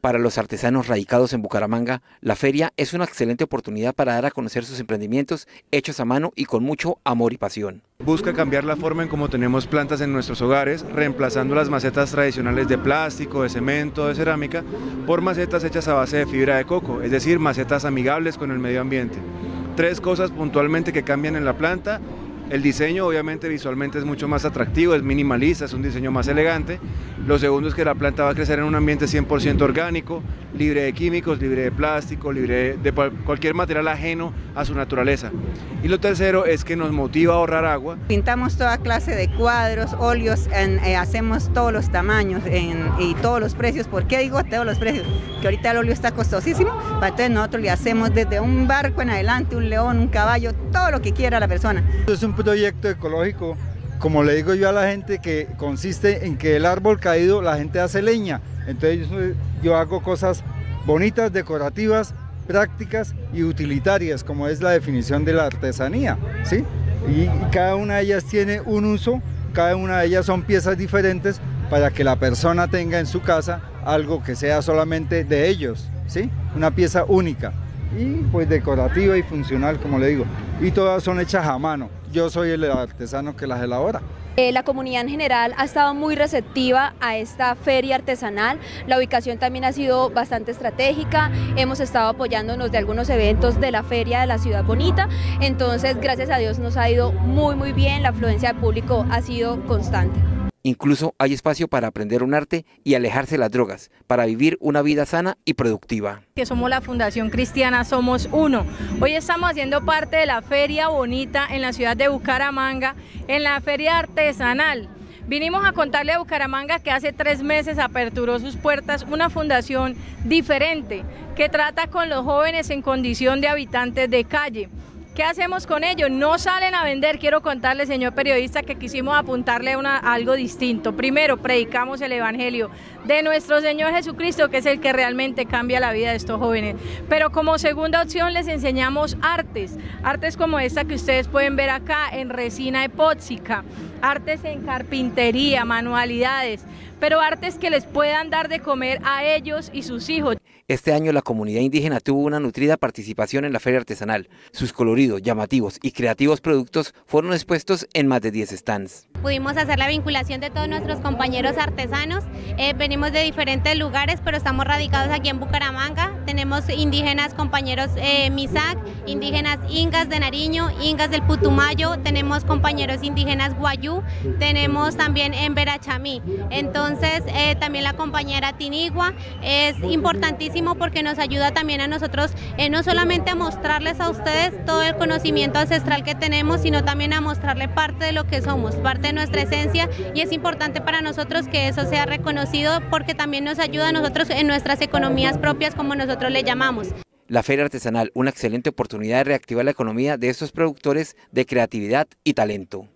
Para los artesanos radicados en Bucaramanga, la feria es una excelente oportunidad para dar a conocer sus emprendimientos hechos a mano y con mucho amor y pasión. Busca cambiar la forma en cómo tenemos plantas en nuestros hogares, reemplazando las macetas tradicionales de plástico, de cemento, de cerámica, por macetas hechas a base de fibra de coco, es decir, macetas amigables con el medio ambiente. Tres cosas puntualmente que cambian en la planta el diseño obviamente visualmente es mucho más atractivo, es minimalista, es un diseño más elegante. Lo segundo es que la planta va a crecer en un ambiente 100% orgánico, libre de químicos, libre de plástico, libre de cualquier material ajeno a su naturaleza. Y lo tercero es que nos motiva a ahorrar agua. Pintamos toda clase de cuadros, óleos, eh, hacemos todos los tamaños y todos los precios. ¿Por qué digo todos los precios? Que ahorita el óleo está costosísimo, entonces nosotros le hacemos desde un barco en adelante, un león, un caballo, todo lo que quiera la persona proyecto ecológico, como le digo yo a la gente, que consiste en que el árbol caído la gente hace leña. Entonces yo, hago cosas bonitas, decorativas, prácticas y utilitarias, como es la definición de la artesanía. ¿sí? Y, cada una de ellas tiene un uso, cada una de ellas son piezas diferentes para que la persona tenga en su casa algo que sea solamente de ellos, ¿sí? una pieza única y pues decorativa y funcional, como le digo. Y todas son hechas a mano. Yo soy el artesano que las elabora. Eh, la comunidad en general ha estado muy receptiva a esta feria artesanal, la ubicación también ha sido bastante estratégica, hemos estado apoyándonos de algunos eventos de la feria de la Ciudad Bonita, entonces gracias a Dios nos ha ido muy muy bien, la afluencia de público ha sido constante. Incluso hay espacio para aprender un arte y alejarse de las drogas, para vivir una vida sana y productiva. Que somos la Fundación Cristiana Somos Uno. Hoy estamos haciendo parte de la Feria Bonita en la ciudad de Bucaramanga, en la Feria Artesanal. Vinimos a contarle a Bucaramanga que hace tres meses aperturó sus puertas una fundación diferente que trata con los jóvenes en condición de habitantes de calle. ¿Qué hacemos con ellos? No salen a vender. Quiero contarle, señor periodista, que quisimos apuntarle a algo distinto. Primero, predicamos el Evangelio de nuestro Señor Jesucristo, que es el que realmente cambia la vida de estos jóvenes. Pero como segunda opción les enseñamos artes. Artes como esta que ustedes pueden ver acá en resina epóxica. Artes en carpintería, manualidades. Pero artes que les puedan dar de comer a ellos y sus hijos. Este año la comunidad indígena tuvo una nutrida participación en la feria artesanal. Sus coloridos, llamativos y creativos productos fueron expuestos en más de 10 stands. Pudimos hacer la vinculación de todos nuestros compañeros artesanos. Eh, venimos de diferentes lugares, pero estamos radicados aquí en Bucaramanga. Tenemos indígenas compañeros eh, Misac, indígenas Ingas de Nariño, Ingas del Putumayo, tenemos compañeros indígenas Guayú, tenemos también en Verachamí. Entonces, eh, también la compañera Tinigua es importantísimo porque nos ayuda también a nosotros eh, no solamente a mostrarles a ustedes todo el conocimiento ancestral que tenemos, sino también a mostrarle parte de lo que somos, parte de nuestra esencia y es importante para nosotros que eso sea reconocido porque también nos ayuda a nosotros en nuestras economías propias como le llamamos. La feria artesanal, una excelente oportunidad de reactivar la economía de estos productores de creatividad y talento.